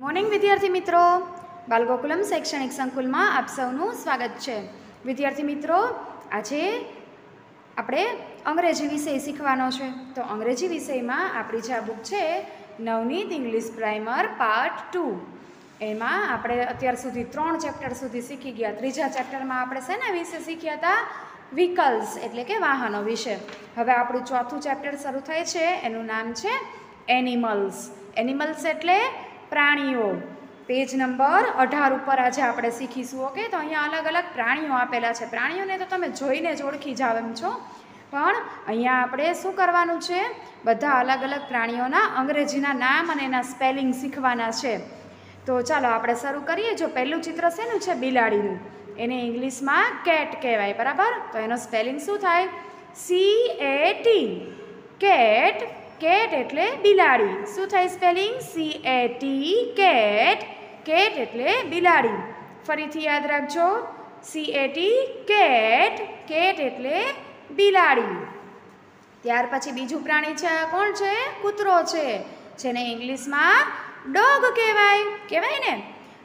Morning વિદ્યાર્થી મિત્રો. બાલગોકુલમ શૈક્ષણિક સંકુલમાં આપ સૌનું સ્વાગત છે. વિદ્યાર્થી મિત્રો, આજે આપણે અંગ્રેજી વિષય શીખવાનો છે. તો અંગ્રેજી વિષયમાં આપણી જે આ બુક છે, Navneet English primer part two. એમાં આપણે અત્યાર સુધી ત્રણ ચેપ્ટર સુધી શીખી ગયા. ત્રીજા ચેપ્ટરમાં આપણે શેના વિશે શીખ્યા હતા? વ્હીકલ્સ, એટલે કે વાહનો વિશે. હવે આપણું ચોથું ચેપ્ટર શરૂ થાય છે. એનું નામ છે એનિમલ્સ. એનિમલ્સ એટલે પ્રાણીઓ. પેજ નંબર અઢાર ઉપર આજે આપણે શીખીશું, ઓકે? તો અહીંયા અલગ અલગ પ્રાણીઓ આપેલા છે. પ્રાણીઓને તો તમે જોઈને જ ઓળખી જાવ એમ છો. પણ અહીંયા આપણે શું કરવાનું છે? બધા અલગ અલગ પ્રાણીઓના અંગ્રેજીના નામ અને એના સ્પેલિંગ શીખવાના છે. તો ચાલો આપણે શરૂ કરીએ. જો પહેલું ચિત્ર શેનું છે? બિલાડીનું. એને ઇંગ્લિશમાં કેટ કહેવાય, બરાબર? તો એનો સ્પેલિંગ શું થાય? C A T cat cat એટલે બિલાડી. શું થાય spelling C A T cat. Cat એટલે બિલાડી. ફરીથી યાદ રાખજો. C A T cat. Cat એટલે બિલાડી. ત્યાર પછી બીજું પ્રાણી છે કોણ છે? કૂતરો છે, જેને ઇંગ્લિશમાં ડોગ કહેવાય. કહેવાય ને?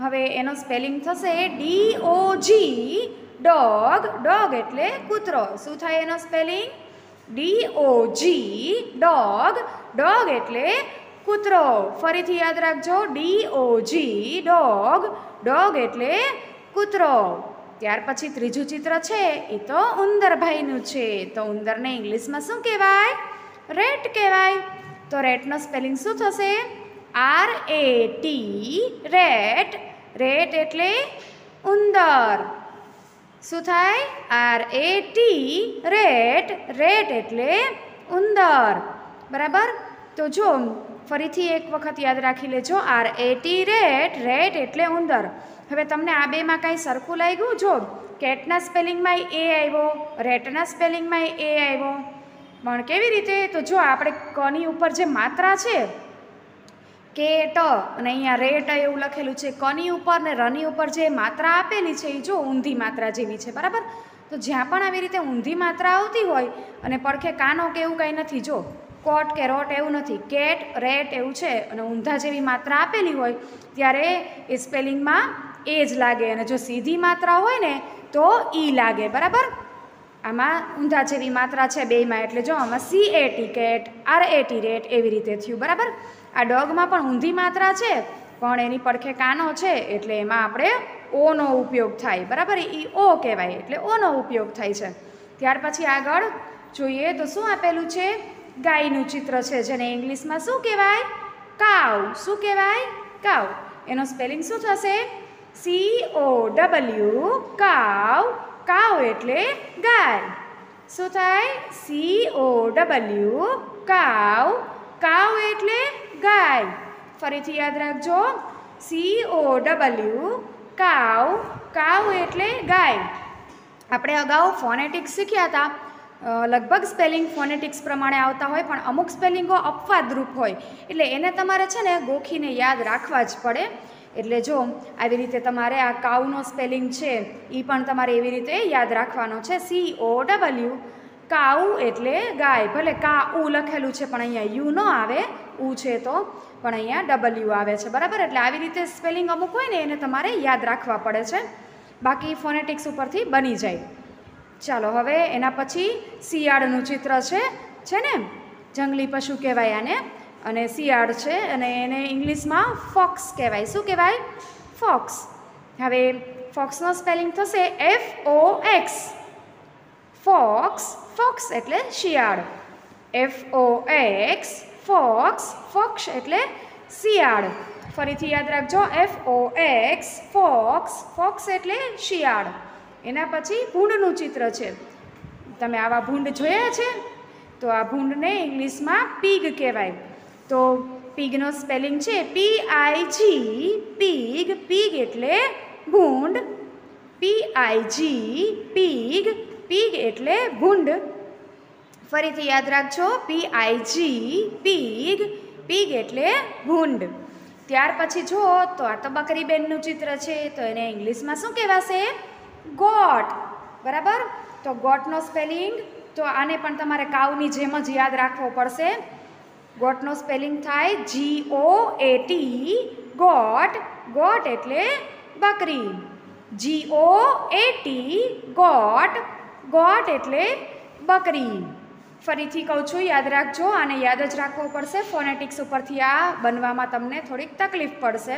હવે એનો સ્પેલિંગ થશે D O G dog. Dog એટલે કૂતરો. શું થાય એનો spelling D O G dog dog એટલે કૂતરો. ફરીથી યાદ રાખજો. D O G dog dog એટલે કૂતરો. ત્યાર પછી ત્રીજું ચિત્ર છે. એ તો ઉંદરભાઈનું છે. તો ઉંદરને ઇંગ્લિશમાં શું કહેવાય? રેટ કહેવાય. તો રેટનો સ્પેલિંગ શું થશે? R A T rat rat એટલે ઉંદર. શું થાય? R A T rat rat એટલે ઉંદર. બરાબર? તો જો ફરીથી એક વખત યાદ રાખી લેજો. R A T rat rat એટલે ઉંદર. હવે તમને આ બેમાં કાંઈ સરખું લાગ્યું? જો કેટના સ્પેલિંગમાં એ આવ્યો રેટના સ્પેલિંગમાં એ આવ્યો. પણ કેવી રીતે? તો જો, આપણે કની ઉપર જે માત્રા છે કે ટ, અને અહીંયા રેટ એવું લખેલું છે, કની ઉપર ને રની ઉપર જે માત્રા આપેલી છે, એ જો ઊંધી માત્રા જેવી છે, બરાબર? તો જ્યાં પણ આવી રીતે ઊંધી માત્રા આવતી હોય, અને પડખે કાનો કે એવું કાંઈ નથી, જો, કોટ કે રોટ એવું નથી, કેટ, રેટ એવું છે, અને ઊંધા જેવી માત્રા આપેલી હોય, ત્યારે એ સ્પેલિંગમાં એ જ લાગે, અને જો સીધી માત્રા હોય ને, તો ઈ લાગે, બરાબર? આમાં ઊંધા જેવી માત્રા છે બેમાં એટલે જો આમાં C A T cat R A T rat એવી રીતે થયું, બરાબર? આ ડોગમાં પણ ઊંધી માત્રા છે, પણ એની પડખે કાનો છે, એટલે એમાં આપણે ઓનો ઉપયોગ થાય. બરાબર? એ ઓ કહેવાય, એટલે ઓનો ઉપયોગ થાય છે. ત્યાર પછી આગળ જોઈએ તો શું આપેલું છે? ગાયનું ચિત્ર છે, જેને ઇંગ્લિશમાં શું કહેવાય? કાવ. શું કહેવાય? કાવ. એનો સ્પેલિંગ શું થશે? C O W cow. Cow એટલે ગાય. શું થાય? C O W cow. Cow એટલે ગાય ફરીથી યાદ રાખજો. C O W cow cow એટલે ગાય. આપણે અગાઉ ફોનેટિક્સ શીખ્યા હતા. લગભગ સ્પેલિંગ ફોનેટિક્સ પ્રમાણે આવતા હોય, પણ અમુક સ્પેલિંગો અપવાદરૂપ હોય. એટલે એને તમારે છે ને ગોખીને યાદ રાખવા જ પડે. એટલે જો આવી રીતે તમારે આ કાઉનો સ્પેલિંગ છે એ પણ તમારે એવી રીતે યાદ રાખવાનો છે. સી ઓ ડબલ્યુ કાઉ એટલે ગાય. ભલે કા ઉ લખેલું છે, પણ અહીંયા યુ ન આવે. ઉ છે તો, પણ અહીંયા ડબલ્યુ આવે છે. બરાબર? એટલે આવી રીતે સ્પેલિંગ અમુક હોય ને, એને તમારે યાદ રાખવા પડે છે. બાકી ફોનેટિક્સ ઉપરથી બની જાય. ચાલો, હવે એના પછી શિયાળનું ચિત્ર છે છે ને? જંગલી પશુ કહેવાય આને. અને શિયાળ છે, અને એને ઇંગ્લિશમાં ફોક્સ કહેવાય. શું કહેવાય? ફોક્સ. હવે ફોક્સનો સ્પેલિંગ થશે F O X fox fox એટલે શિયાળ. F O X fox fox એટલે શિયાળ. ફરીથી યાદ રાખજો F O X fox fox એટલે શિયાળ. એના પછી ભૂંડનું ચિત્ર છે. તમે આવા ભૂંડ જોયા છે? તો આ ભૂંડને ઇંગ્લિશમાં પીગ કહેવાય. તો પીગનો સ્પેલિંગ છે પી આઈ જી પીગ પીગ એટલે ભૂંડ. પી આઈ જી પીગ પીગ એટલે ભૂંડ. ફરીથી યાદ રાખજો પી આઈ જી પીગ પીગ એટલે ભૂંડ. ત્યાર પછી જો તો આ તો બકરીબેનનું ચિત્ર છે, તો એને ઇંગ્લિશમાં શું કહેવાશે? ગોટ. બરાબર? તો ગોટનો સ્પેલિંગ, તો આને પણ તમારે કાઉની જેમ જ યાદ રાખવો પડશે. ગોટનો સ્પેલિંગ થાય G O A T goat. Goat એટલે બકરી. G O A T goat. Goat એટલે બકરી. ફરીથી કહું છું, યાદ રાખજો આને યાદ જ રાખવો પડશે, ફોનેટિક્સ ઉપરથી આ બનવામાં તમને થોડીક તકલીફ પડશે.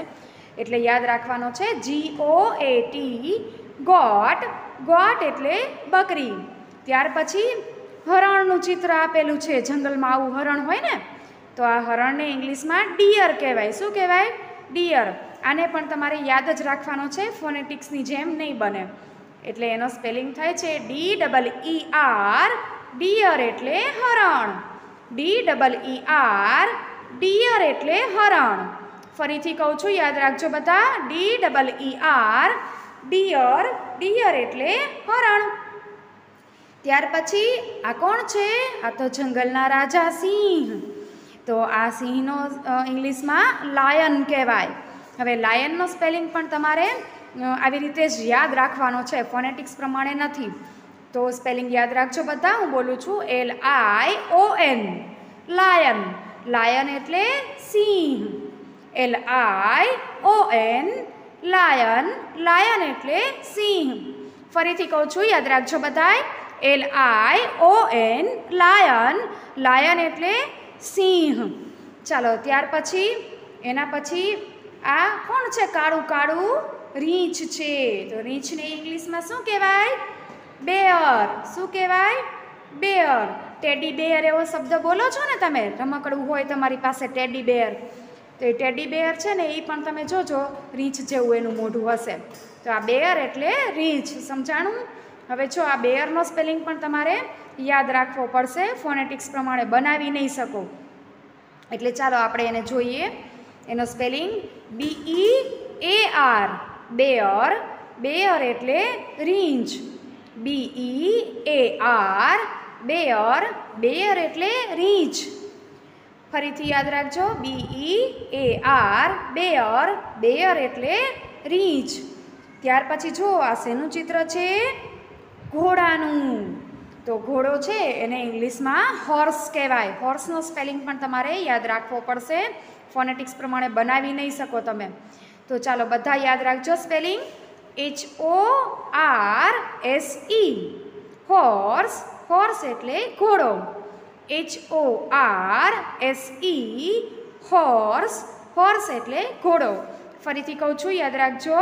એટલે યાદ રાખવાનો છે G O A T goat. Goat એટલે બકરી. ત્યાર પછી હરણનું ચિત્ર આપેલું છે, જંગલમાં આવું હરણ હોય ને, તો આ હરણને ઇંગ્લિશમાં ડિયર કહેવાય. શું કહેવાય? ડિયર. આને પણ તમારે યાદ જ રાખવાનો છે, ફોનેટિક્સની જેમ નહીં બને. એટલે એનો સ્પેલિંગ થાય છે D double E R deer એટલે હરણ. D double E R deer એટલે હરણ. ફરીથી કહું છું, યાદ રાખજો બધા. D double E R deer deer એટલે હરણ. ત્યાર પછી, આ કોણ છે? આ તો જંગલના રાજા સિંહ. તો આ સિંહનો ઇંગ્લિશમાં લાયન કહેવાય. હવે લાયનનો સ્પેલિંગ પણ તમારે આવી રીતે જ યાદ રાખવાનો છે ફોનેટિક્સ પ્રમાણે નથી. તો સ્પેલિંગ યાદ રાખજો બધા, હું બોલું છું L I O N lion lion એટલે સિંહ. L I O N lion lion એટલે સિંહ. ફરીથી કહું છું, યાદ રાખજો બધાય. L I O N lion lion એટલે સિંહ. ચાલો, ત્યાર પછી, એના પછી આ કોણ છે? કાળું કાળું. રીંછ છે. તો રીંછને ઇંગ્લિશમાં શું કહેવાય? બેયર. શું કહેવાય? બેયર. ટેડી બેયર એવો શબ્દ બોલો છો ને તમે? રમકડું હોય તમારી પાસે ટેડી બેયર. તો એ ટેડી બેયર છે ને, એ પણ તમે જોજો, રીંછ જેવું એનું મોઢું હશે. તો આ બેયર એટલે રીંછ. સમજાણું? હવે જો આ બેયરનો સ્પેલિંગ પણ તમારે યાદ રાખવો પડશે. ફોનેટિક્સ પ્રમાણે બનાવી નહીં શકો. એટલે ચાલો આપણે એને જોઈએ. એનો spelling B E A R bear bear એટલે રીંછ E A R bear bear એટલે રીંછ ફરીથી યાદ રાખજો B E A R bear bear એટલે રીંછ ત્યાર પછી જો આ શેનું ચિત્ર છે? ઘોડાનું. તો ઘોડો છે એને ઇંગ્લિશમાં હોર્સ કહેવાય. હોર્સનો સ્પેલિંગ પણ તમારે યાદ રાખવો પડશે. ફોનેટિક્સ પ્રમાણે બનાવી નહીં શકો તમે. તો ચાલો બધા યાદ રાખજો spelling. H O R S E horse horse એટલે ઘોડો. H O R S E horse horse એટલે ઘોડો. ફરીથી કહું છું, યાદ રાખજો.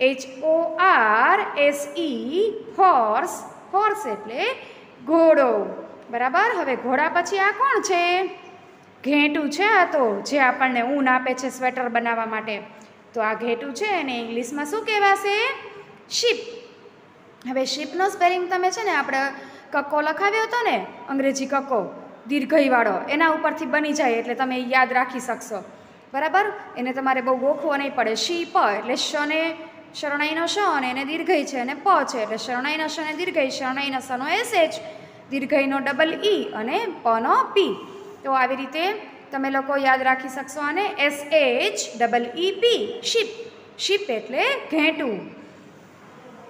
H O R S E horse horse એટલે ઘોડો. બરાબર? હવે ઘોડા પછી આ કોણ છે? ઘેટું છે આ તો, જે આપણને ઊન આપે છે સ્વેટર બનાવવા માટે. તો આ ઘેટું છે એને ઇંગ્લિશમાં શું કહેવાશે? શીપ. હવે શીપનો સ્પેલિંગ તમે છે ને આપણે કક્કો લખાવ્યો હતો ને, અંગ્રેજી કક્કો, દીર્ઘઈવાળો, એના ઉપરથી બની જાય એટલે તમે યાદ રાખી શકશો. બરાબર? એને તમારે બહુ ગોખવો નહીં પડે. શી પ એટલે શને શરણાઈનો શ અને એને દીર્ઘઈ છે અને પ છે એટલે શરણાઈનો શ અને દીર્ઘઈ, શરણાઈનો સનો એસ એચ, દીર્ઘઈનો ડબલ ઈ અને પનો પી. તો આવી રીતે તમે લોકો યાદ રાખી શકશો અને S H double E P sheep. Sheep એટલે ઘેંટું.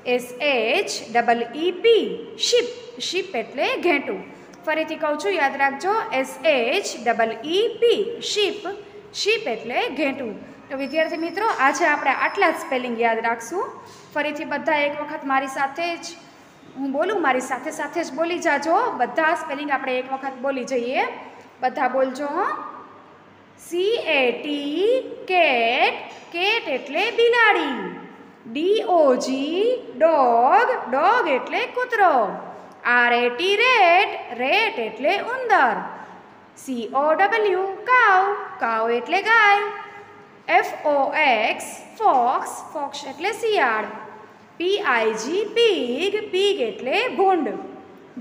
S H double E P sheep. Sheep એટલે ઘેંટું. ફરીથી કહું છું, યાદ રાખજો S H double E P sheep. Sheep એટલે ઘેંટું. તો વિદ્યાર્થી મિત્રો, આજે આપણે આટલા જ સ્પેલિંગ યાદ રાખશું. ફરીથી બધા એક વખત મારી સાથે જ, હું બોલું, મારી સાથે સાથે જ બોલી જાજો. બધા સ્પેલિંગ આપણે એક વખત બોલી જઈએ. બધા બોલજો C A T cat cat એટલે બિલાડી. D O G dog dog એટલે કૂતરો. R A T rat rat એટલે ઉંદર. C O W cow cow એટલે ગાય. F O X fox fox એટલે શિયાળ. P I G pig pig એટલે ભૂંડ.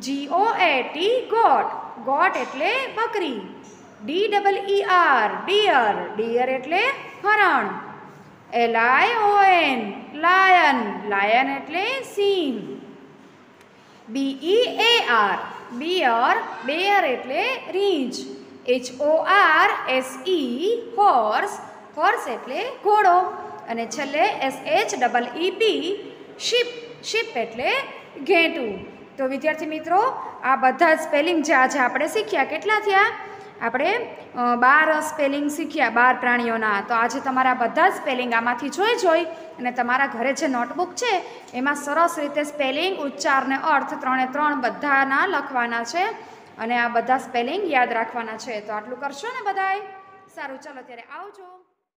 G O A T goat. Goat એટલે બકરી. D double E R deer deer એટલે હરણ. L I O N lion lion એટલે સિંહ. B E A R bear bear એટલે રીંછ. H O R S E horse horse એટલે ઘોડો. અને છેલ્લે S H double E P sheep sheep એટલે ઘેંટું. તો વિદ્યાર્થી મિત્રો, આ બધા જ સ્પેલિંગ જે આજે આપણે શીખ્યા, કેટલા થયા? આપણે બાર સ્પેલિંગ શીખ્યા, બાર પ્રાણીઓના. તો આજે તમારા બધા સ્પેલિંગ આમાંથી જોઈ જોઈ અને તમારા ઘરે જે નોટબુક છે, એમાં સરસ રીતે સ્પેલિંગ ઉચ્ચાર ને અર્થ ત્રણે ત્રણ બધાના લખવાના છે અને આ બધા સ્પેલિંગ યાદ રાખવાના છે. તો આટલું કરશો ને બધાએ સારું, ચાલો ત્યારે આવજો.